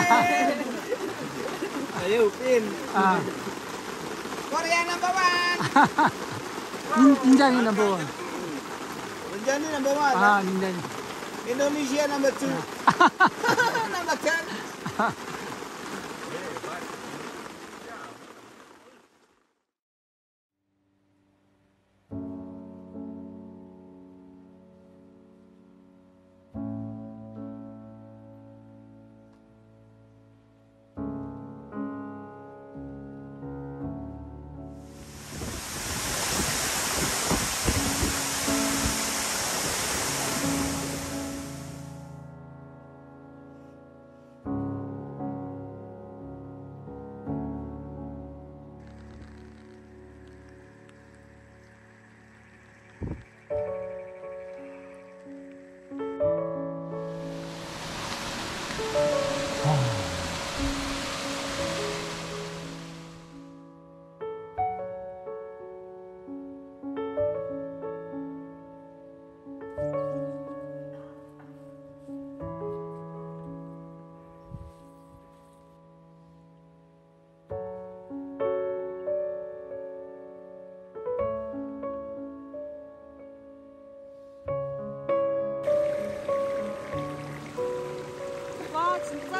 Ayo Upin. Ah. Korea number one. Ninja number one. Ninja number one. Ah, eh? ninja. Indonesia number two. number ten.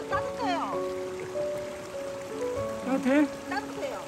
와 진짜 따뜻해요. 따뜻해? 따뜻해요.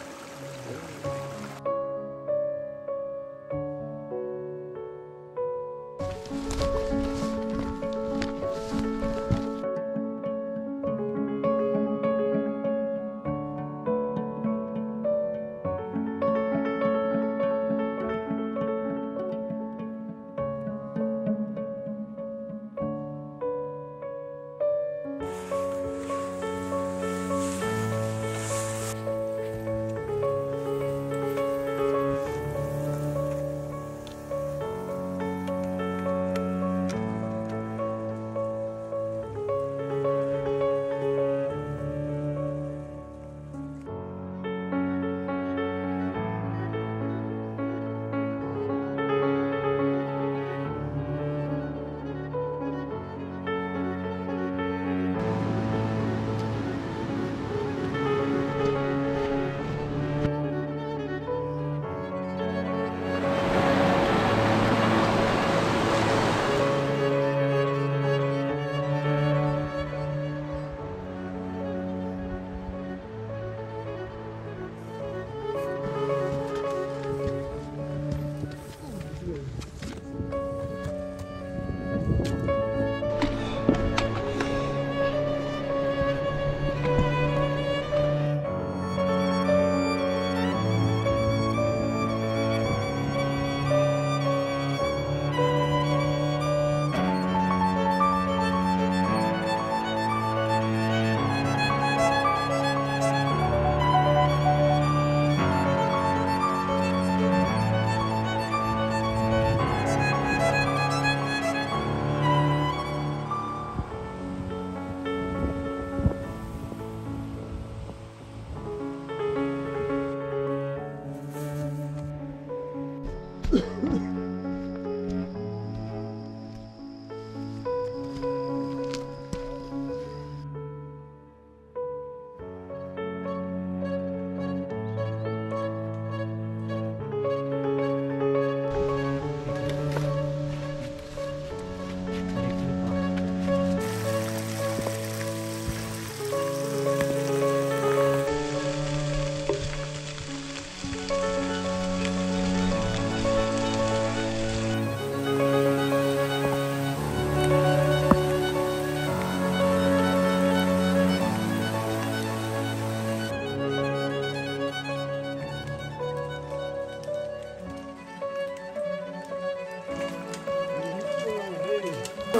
Yeah.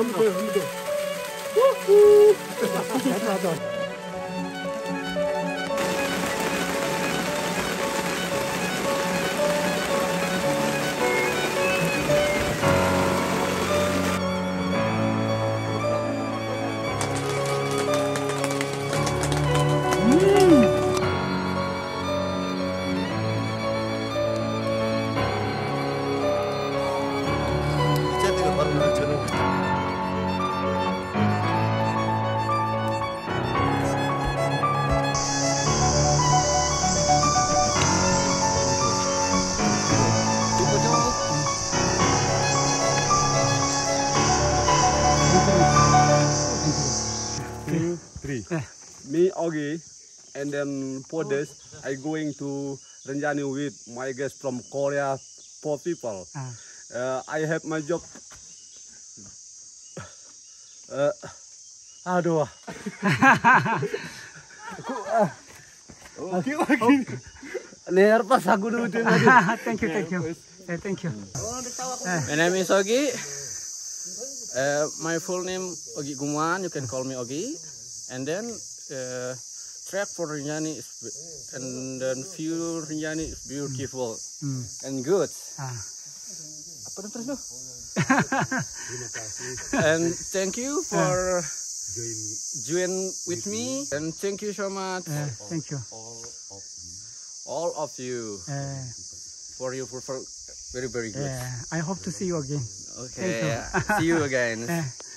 不会有那么多还是拿走 three. Yeah. Me, Ogi, and then for this, I going to Renjani with my guest from Korea, four people. Ah. Uh, I have my job. Uh, aduh. Aku, ah. Oke, oke. Nervous aku dulu thank you, thank you. Eh, thank you. My name is Ogi. Uh, my full name Ogi Guman. You can call me Ogi. And then uh, track for Rinjani is and then view Rinjani is beautiful Hmm. and good. Ah. Apa dah terus tu? and thank you for join with me and thank you so much Eh, thank you. all of you Eh, for your for very very good. I hope to see you again. Okay, see you again.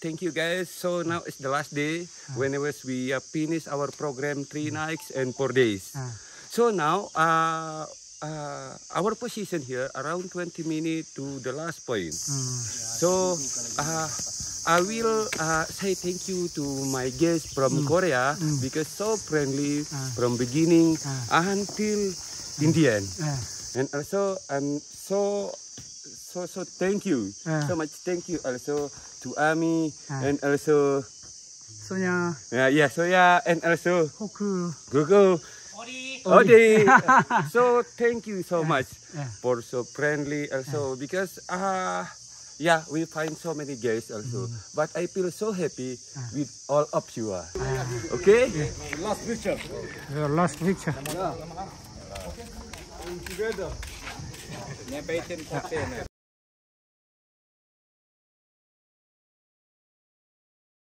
thank you guys. So now it's the last day. Whenever we uh, finish our program, three nights and four days. Ah. So now, uh, uh, our position here around 20 minutes to the last point. Hmm. So uh, I will uh, say thank you to my guests from Korea because so friendly Ah. from beginning Ah. until in the end. And also, I'm so, so, so thank you. Ah. So much thank you also to Ami Ah. and also, Sonya, yeah, yeah, so yeah, and also Hoku. Google. Odi. so thank you so much Yeah. for so friendly also because uh yeah we find so many guys also but I feel so happy with all of you ah. okay last picture Your last picture. สุญญ不ย呢